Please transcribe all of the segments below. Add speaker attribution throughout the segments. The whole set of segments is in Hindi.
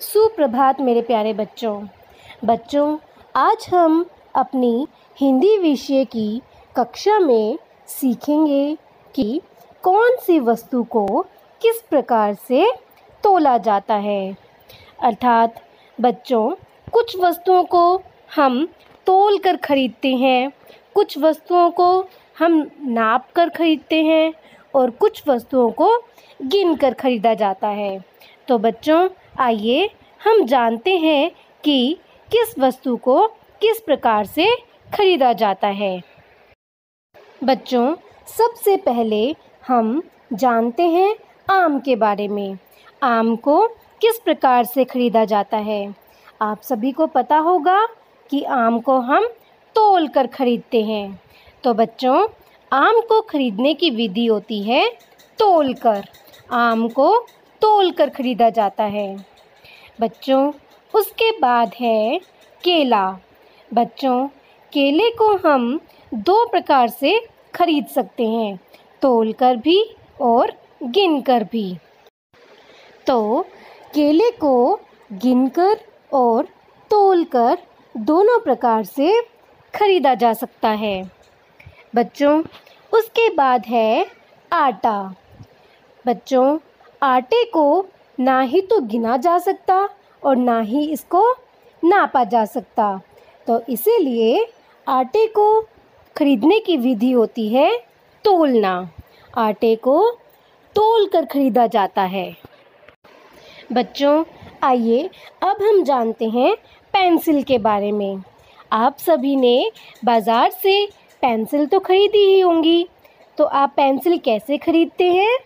Speaker 1: सुप्रभात मेरे प्यारे बच्चों। बच्चों, आज हम अपनी हिंदी विषय की कक्षा में सीखेंगे कि कौन सी वस्तु को किस प्रकार से तोला जाता है। अर्थात, बच्चों, कुछ वस्तुओं को हम तोल कर खरीदते हैं, कुछ वस्तुओं को हम नाप कर खरीदते हैं और कुछ वस्तुओं को गिन कर खरीदा जाता है। तो बच्चों आइए हम जानते हैं कि किस वस्तु को किस प्रकार से खरीदा जाता है। बच्चों, सबसे पहले हम जानते हैं आम के बारे में। आम को किस प्रकार से खरीदा जाता है। आप सभी को पता होगा कि आम को हम तोल कर खरीदते हैं। तो बच्चों, आम को खरीदने की विधि होती है तोल कर। आम को तोल कर खरीदा जाता है। बच्चों, उसके बाद है केला। बच्चों, केले को हम दो प्रकार से खरीद सकते हैं तोल कर भी और गिन कर भी। तो केले को गिनकर और तोल कर दोनों प्रकार से खरीदा जा सकता है। बच्चों, उसके बाद है आटा। बच्चों आटे को ना ही तो गिना जा सकता और ना ही इसको नापा जा सकता। तो इसीलिए आटे को खरीदने की विधि होती है तोलना। आटे को तोल कर खरीदा जाता है। बच्चों, आइए अब हम जानते हैं पेंसिल के बारे में। आप सभी ने बाज़ार से पेंसिल तो खरीदी ही होंगी। तो आप पेंसिल कैसे खरीदते हैं?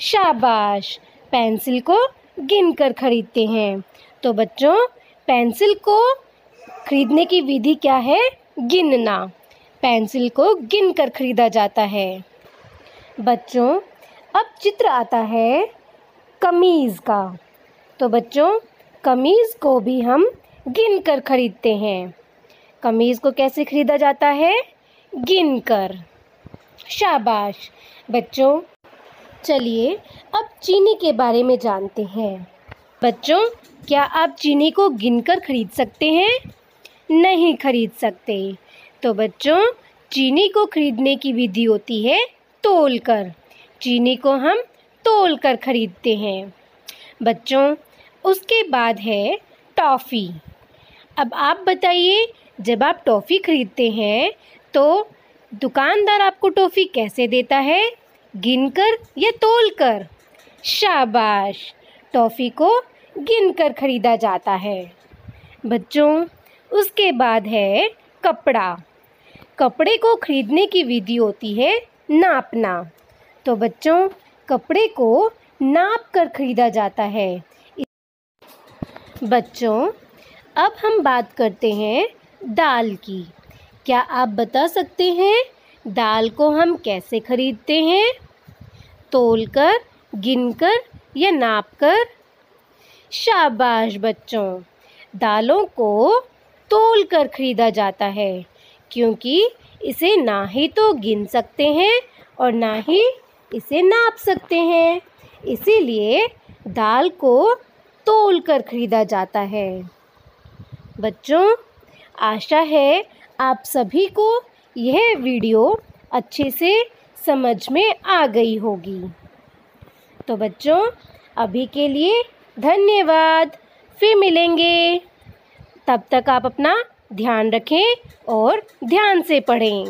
Speaker 1: शाबाश। पेंसिल को गिन कर खरीदते हैं। तो बच्चों, पेंसिल को खरीदने की विधि क्या है? गिनना। पेंसिल को गिन कर खरीदा जाता है। बच्चों, अब चित्र आता है कमीज़ का। तो बच्चों, कमीज़ को भी हम गिन कर खरीदते हैं। कमीज़ को कैसे खरीदा जाता है? गिन कर शाबाश। बच्चों चलिए, अब चीनी के बारे में जानते हैं। बच्चों, क्या आप चीनी को गिनकर खरीद सकते हैं? नहीं खरीद सकते। तो बच्चों, चीनी को खरीदने की विधि होती है तोल कर चीनी को हम तोल कर खरीदते हैं। बच्चों, उसके बाद है टॉफ़ी। अब आप बताइए, जब आप टॉफ़ी खरीदते हैं तो दुकानदार आपको टॉफ़ी कैसे देता है? गिनकर या तोलकर? शाबाश। टॉफ़ी को गिनकर खरीदा जाता है। बच्चों, उसके बाद है कपड़ा। कपड़े को खरीदने की विधि होती है नापना। तो बच्चों, कपड़े को नाप कर खरीदा जाता है। बच्चों, अब हम बात करते हैं दाल की। क्या आप बता सकते हैं दाल को हम कैसे खरीदते हैं? तोलकर, गिनकर या नापकर? शाबाश बच्चों, दालों को तोल कर खरीदा जाता है, क्योंकि इसे ना ही तो गिन सकते हैं और ना ही इसे नाप सकते हैं। इसीलिए दाल को तोल कर खरीदा जाता है। बच्चों, आशा है आप सभी को यह वीडियो अच्छे से समझ में आ गई होगी। तो बच्चों, अभी के लिए धन्यवाद। फिर मिलेंगे। तब तक आप अपना ध्यान रखें और ध्यान से पढ़ें।